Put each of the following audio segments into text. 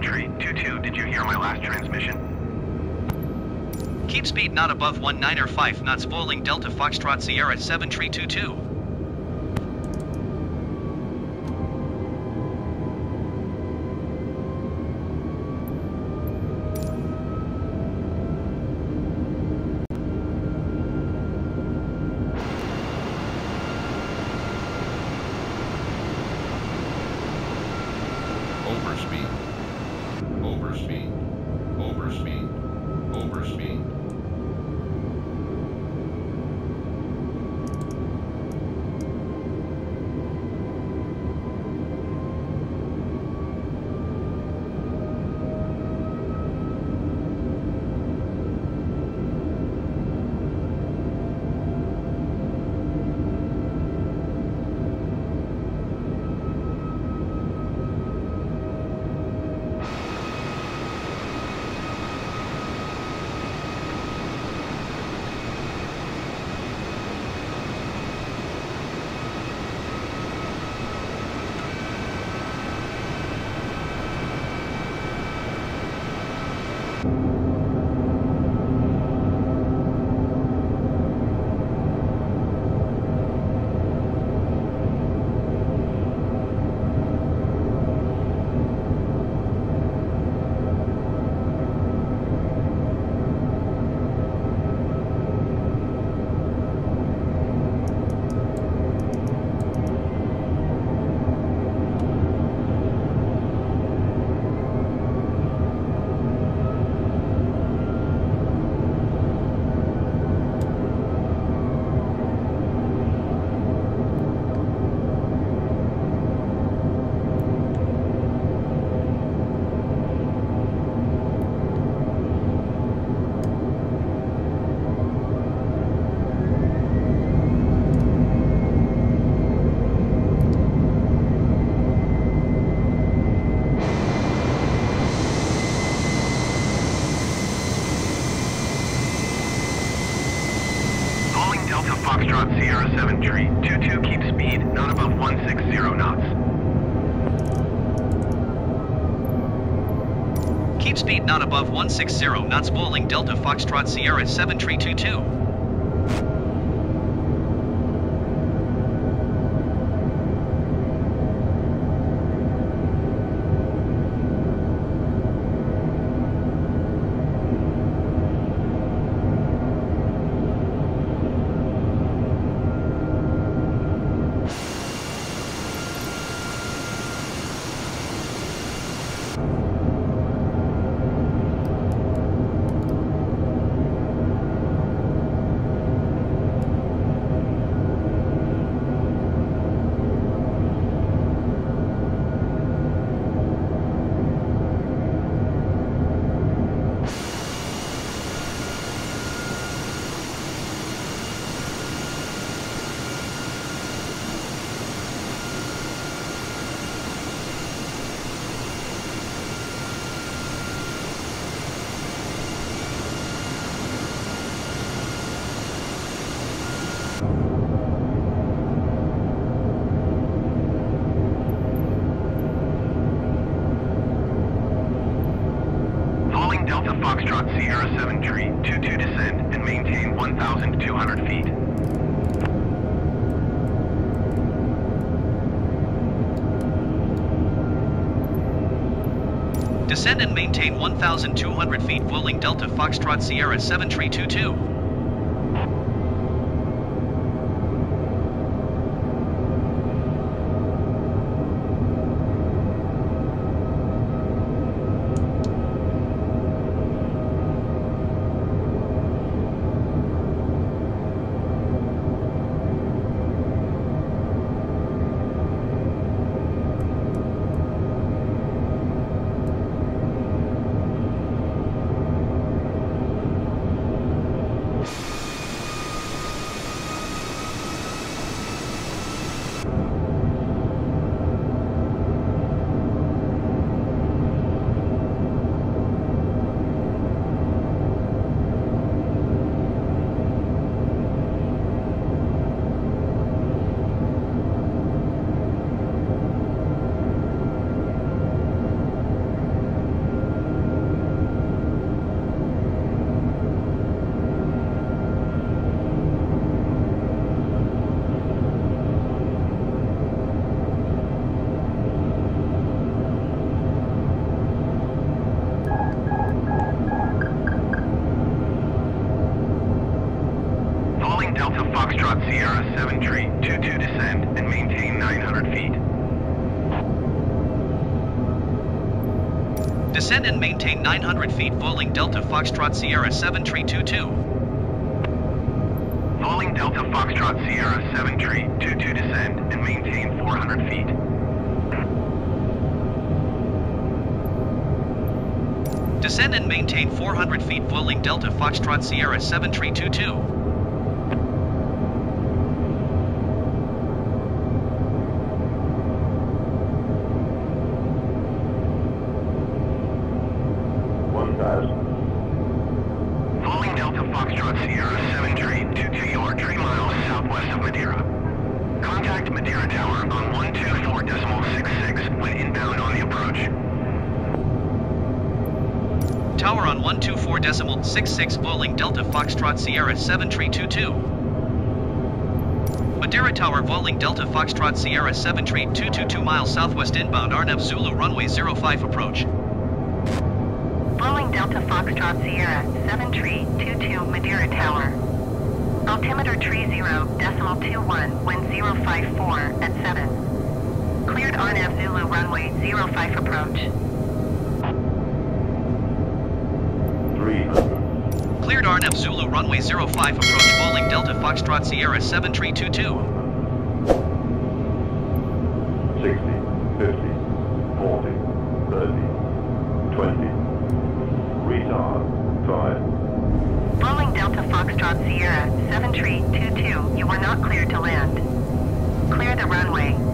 Elmtree. 2-2, did you hear my last transmission? Keep speed not above 19 or 5 knots Vueling Delta Foxtrot Sierra 7322. Sierra 7 Tree 22, keep speed not above 160 knots. Keep speed not above 160 knots Vueling Delta Foxtrot Sierra 7322. 007 tree, 2-2 descend and maintain 1,200 feet. Descend and maintain 1,200 feet, Vueling Delta Foxtrot Sierra 7322. 900 feet. Descend and maintain 900 feet Vueling Delta Foxtrot Sierra 7322. Vueling Delta Foxtrot Sierra 7 tree, 22 descend and maintain 400 feet. Descend and maintain 400 feet Vueling Delta Foxtrot Sierra 7322. 124.66 Vueling Delta Foxtrot Sierra 7322. Madeira Tower Vueling Delta Foxtrot Sierra 7322 miles southwest inbound RNAV Zulu runway 05 approach. Vueling Delta Foxtrot Sierra, 7 tree, 22 Madeira Tower. Altimeter tree 0, decimal 21, wind 054 at 7. Cleared RNAV Zulu runway 05 approach. Three hundred. Cleared RNAV Zulu runway 05 approach Vueling Delta Foxtrot Sierra 7322. Sixty. Fifty. Forty. Thirty. Twenty. Retard. Five. Vueling Delta Foxtrot Sierra, 7 tree, 22, you are not cleared to land. Clear the runway.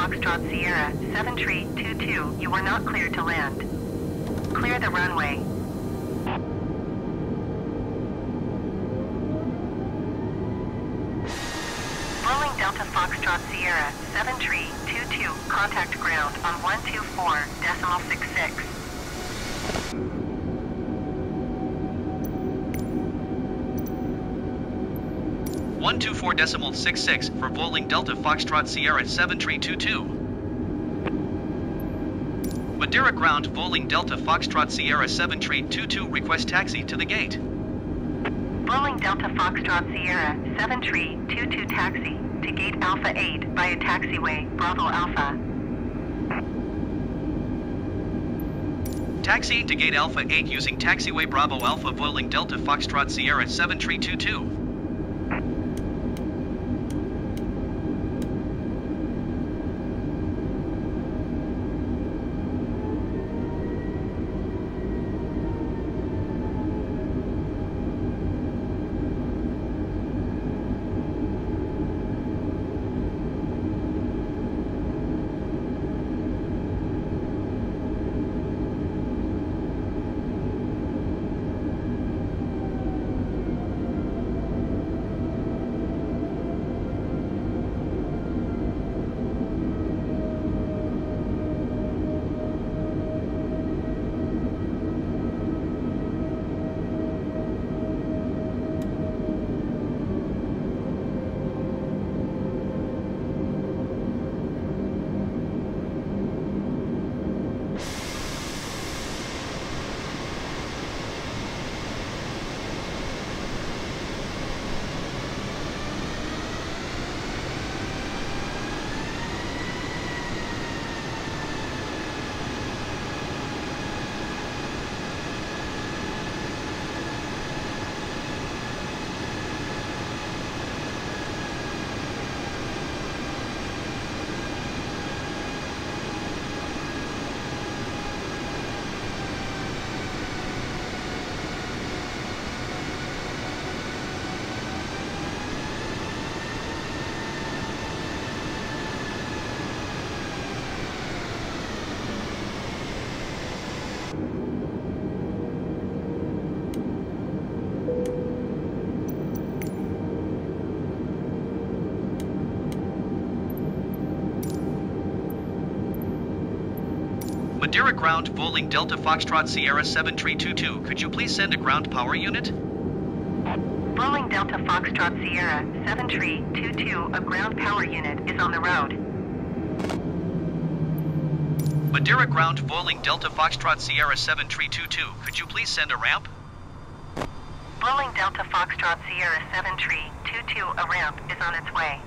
Foxtrot Sierra, 7 tree, 22, you are not cleared to land. Clear the runway. Vueling Delta Foxtrot Sierra, 7 tree, 22, contact ground on 124, decimal 66. One two four decimal six six for Vueling Delta Foxtrot Sierra 7322. Madeira ground Vueling Delta Foxtrot Sierra 7322 request taxi to the gate. Vueling Delta Foxtrot Sierra, 7 tree, 22 taxi, to gate Alpha 8 via taxiway, Bravo Alpha. Taxi to gate Alpha 8 using taxiway Bravo Alpha Vueling Delta Foxtrot Sierra 7322. Madeira ground Vueling Delta Foxtrot Sierra 7322. Could you please send a ground power unit? Vueling Delta Foxtrot Sierra 7322, a ground power unit, is on the road. Madeira ground Vueling Delta Foxtrot Sierra 7322. Could you please send a ramp? Vueling Delta Foxtrot Sierra 7322, a ramp, is on its way.